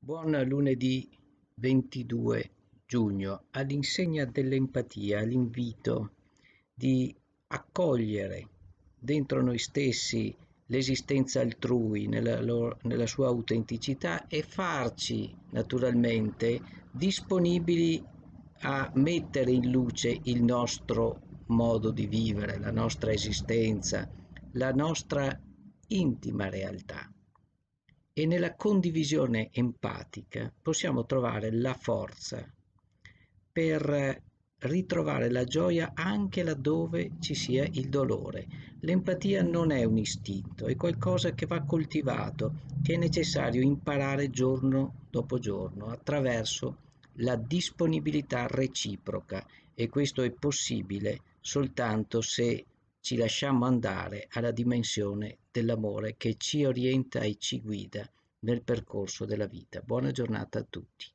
Buon lunedì 22 giugno. All'insegna dell'empatia, l'invito di accogliere dentro noi stessi l'esistenza altrui nella, loro, nella sua autenticità e farci naturalmente disponibili a mettere in luce il nostro modo di vivere, la nostra esistenza, la nostra intima realtà e nella condivisione empatica possiamo trovare la forza per ritrovare la gioia anche laddove ci sia il dolore. L'empatia non è un istinto, è qualcosa che va coltivato, che è necessario imparare giorno dopo giorno attraverso la disponibilità reciproca e questo è possibile soltanto se ci lasciamo andare alla dimensione dell'amore che ci orienta e ci guida nel percorso della vita. Buona giornata a tutti.